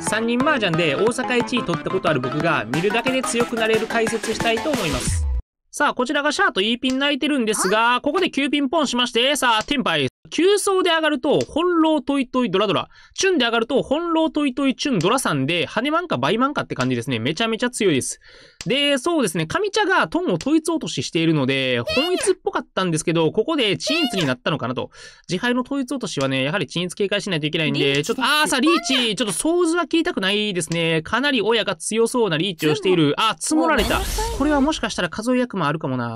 3人麻雀で大阪1位取ったことある僕が見るだけで強くなれる解説したいと思います。さあ、こちらがシャーと E ピン泣いてるんですが、ここで9ピンポンしまして、さあ、テンパイ。急走で上がると、本浪トイトイドラドラ。チュンで上がると、本浪トイトイチュンドラさんで、羽マンか倍マンかって感じですね。めちゃめちゃ強いです。で、そうですね、上茶がトンを統一落とししているので、本一っぽかったんですけど、ここで鎮一になったのかなと。自敗の統一落としはね、やはり鎮一警戒しないといけないんで、ちょっと、あーさあ、リーチちょっと想像は聞いたくないですね。かなり親が強そうなリーチをしている。あ、積もられた。これはもしかしたら数え役もあるかもな。